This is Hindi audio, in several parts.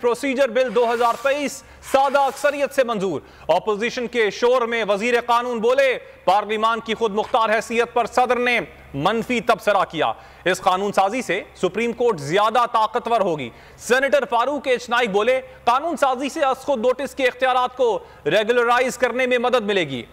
प्रोसीजर बिल 2023 सादा अक्सरियत से मंजूर। ऑपोजिशन के शोर में वज़ीर कानून बोले, पार्लिमान की खुद मुख्तार हैसियत पर सदर ने मनफी तबसरा किया। इस कानून साजी से सुप्रीम कोर्ट ज़्यादा ताकतवर होगी। सेनेटर फारूक एच नाइक बोले, कानून साजी से असखुद नोटिस के इख्तियार को रेगुलराइज करने में मदद मिलेगी।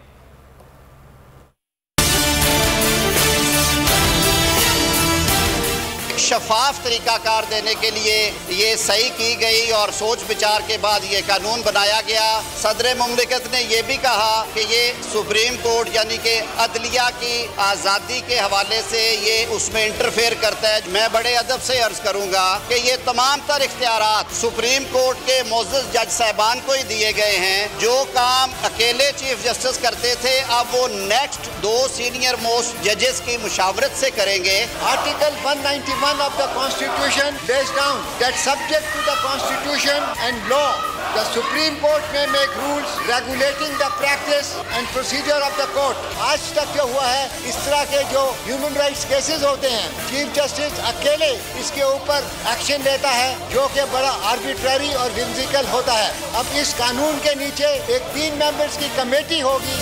शफाफ तरीकाकार देने के लिए ये सही की गई और सोच विचार के बाद ये कानून बनाया गया। सदर ममलिकत ने यह भी कहा कि ये सुप्रीम कोर्ट यानी कि अदलिया की आज़ादी के हवाले से ये उसमें इंटरफेयर करता है। मैं बड़े अदब से अर्ज़ करूँगा कि ये तमाम तर इख्तियार सुप्रीम कोर्ट के मोज़ जज साहबान को ही दिए गए हैं। जो काम अकेले चीफ जस्टिस करते थे, अब वो नेक्स्ट दो सीनियर मोस्ट जजेस की मुशावरत से करेंगे। Article 191 1 of the Constitution lays down that subject to the Constitution and law, the Supreme Court may make rules regulating the practice and procedure of the court. आज तक जो हुआ है इस तरह के जो ह्यूमन राइट्स केसेस होते हैं चीफ जस्टिस अकेले इसके ऊपर एक्शन लेता है जो कि बड़ा आर्बिट्ररी और विजिकल होता है अब इस कानून के नीचे एक तीन मेंबर्स की कमेटी होगी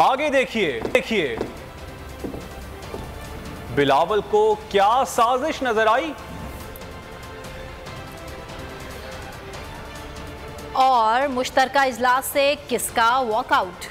आगे देखिए देखिए बिलावल को क्या साजिश नज़र आई? और मुश्तरका इजलास से किसका वॉकआउट